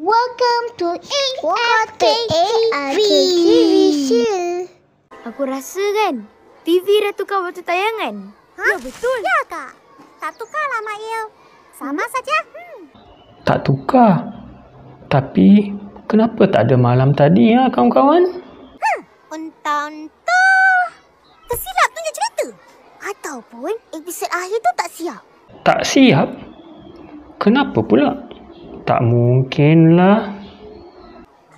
Welcome to ARK TV. Aku rasa kan TV dah tukar waktu tayangan. Ha? Ya betul. Ya kak. Tak tukarlah Mak Il. Sama saja. Hmm. Tak tukar. Tapi kenapa tak ada malam tadi ya kawan-kawan? Entah-entah. Tersilap punya cerita. Ataupun episod akhir tu tak siap. Tak siap? Kenapa pula? Tak mungkinlah.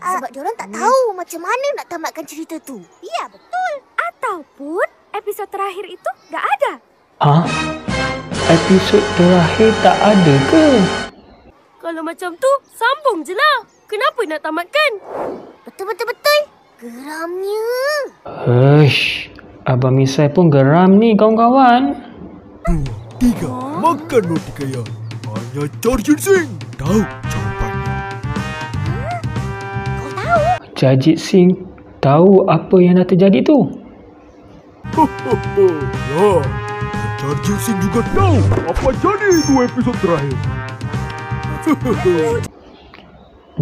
Sebab diorang tak tahu macam mana nak tamatkan cerita tu. Ya betul. Ataupun episod terakhir itu dah ada. Ha? Episod terakhir tak ada ke? Kalau macam tu, sambung je lah. Kenapa nak tamatkan? Betul-betul-betul. Geramnya. Hush. Abang Misai pun geram ni kawan-kawan. Dua, tiga, makan roti kaya. Hanya Charger Singh tahu jawapannya. Kau tahu? Jajit Singh tahu apa yang dah terjadi tu. Ho, ho, ho. Ya, Charger Singh juga tahu apa jadi dua episod terakhir.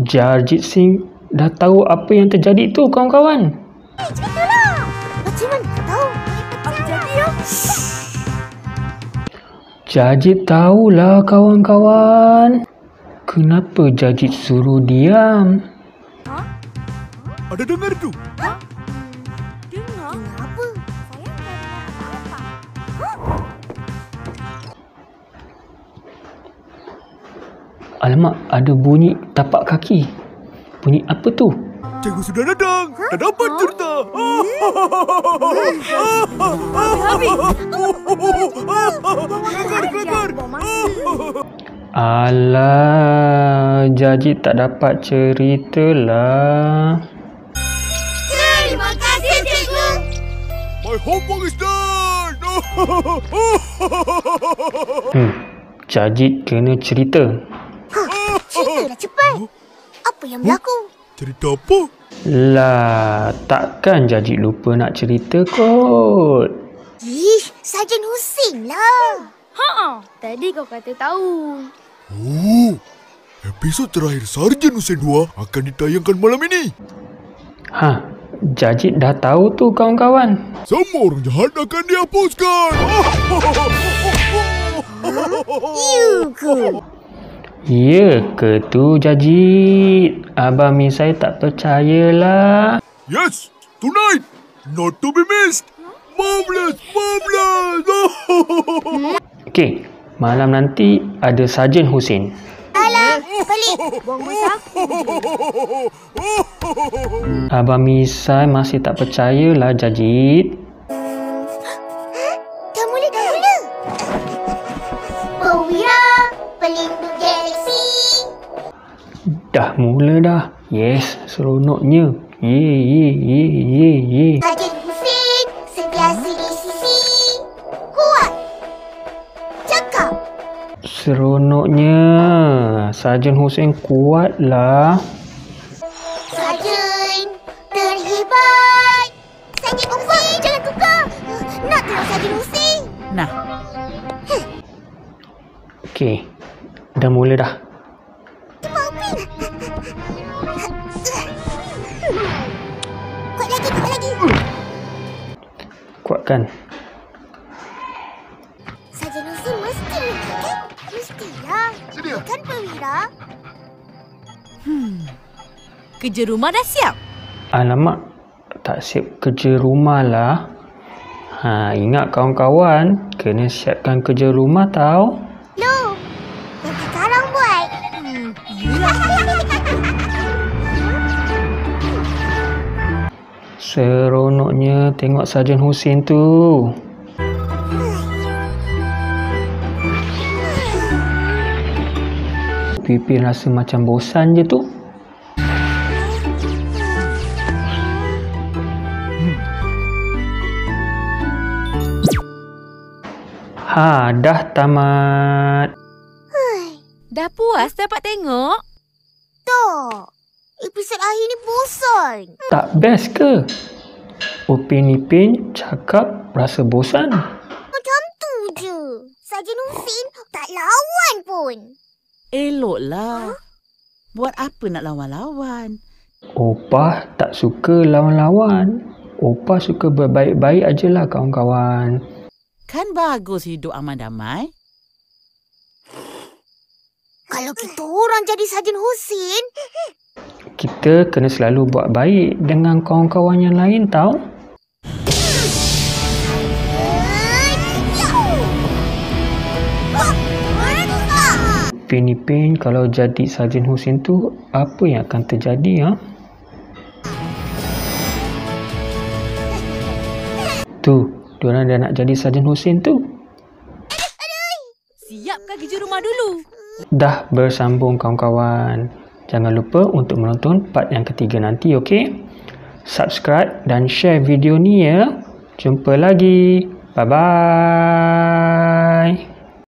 Jarjit Singh dah tahu apa yang terjadi tu kawan-kawan. Eh, ceritalah. Macam mana kau tahu? Apa jadi ya? Jajit tahulah kawan-kawan. Kenapa Jajit suruh diam? Ada dengar tu? Dengar. Kenapa? Saya tak dengar apa-apa. Alamak, ada bunyi tapak kaki. Bunyi apa tu? Cikgu sudah datang. Dah dapat cerita. Alah, Jajit tak dapat cerita lah. Terima kasih, cikgu. My homework is done. Hmm, Jajit kena cerita. Ceritalah cepat. Apa yang berlaku? Cerita apa? Lah, takkan Jajit lupa nak cerita kot. Ih, Sarjan Husin lah. Ha, tadi kau kata tahu. Oh, episod terakhir Sarjan Hussein 2 akan ditayangkan malam ini. Ha, Jajit dah tahu tu kawan-kawan. Semua orang jahat akan dihapuskan. You ke? Ya ke tu Jajit? Abang Misai tak percayalah. Yes, tonight, not to be missed. Marvelous, marvelous. Okey, malam nanti ada Sarjan Husin. Alah, balik. Buang masa. Abang Misai masih tak percayalah Jajit. Dah mula, dah mula. Dah mula dah. Yes, seronoknya. Ye, ye, ye, ye, ye. Sarjan Husin, sentiasa di sisi. Kuat. Cakap. Seronoknya. Sarjan Husin kuatlah. Sarjan, terhebat. Sarjan Husin, jangan tukar. Nak tengok Sarjan Husin. Nah, Okey, dah mula dah. Kuatkan. Sarjan Husin mesti kan? Mestilah. Bukan Powira. kerja rumah dah siap. Alamak, tak siap kerja rumah lah. Ha, ingat kawan-kawan, kena siapkan kerja rumah tau. Seronoknya tengok Sarjan Husin tu. Pipin rasa macam bosan je tu. Ha, dah tamat. Dah puas dapat tengok? Tak. Episod akhir ni bosan. Tak best ke? Upin Ipin cakap rasa bosan. Macam tu je. Sarjan Husin tak lawan pun. Eloklah. Buat apa nak lawan-lawan? Opah tak suka lawan-lawan. Opah suka berbaik-baik ajalah kawan-kawan. Kan bagus hidup aman damai. Kalau kita orang jadi Sarjan Husin, Kita kena selalu buat baik dengan kawan-kawan yang lain tau. Pin Ipin kalau jadi Sarjan Husin tu apa yang akan terjadi ha? Tu, diorang dah nak jadi Sarjan Husin tu. Siapkan kerja rumah dulu. Dah bersambung kawan-kawan. Jangan lupa untuk menonton part yang ketiga nanti, okey? Subscribe dan share video ni ya. Jumpa lagi. Bye-bye.